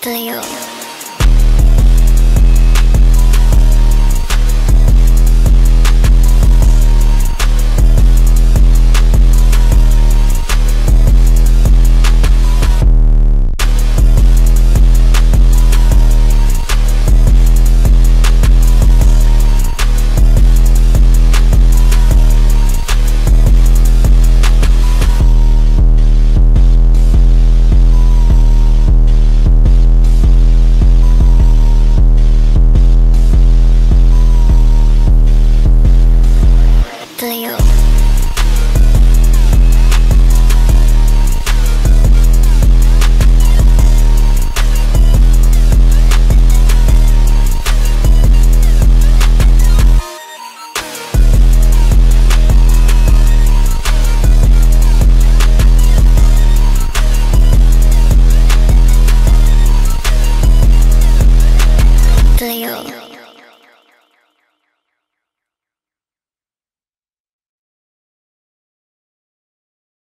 とよ。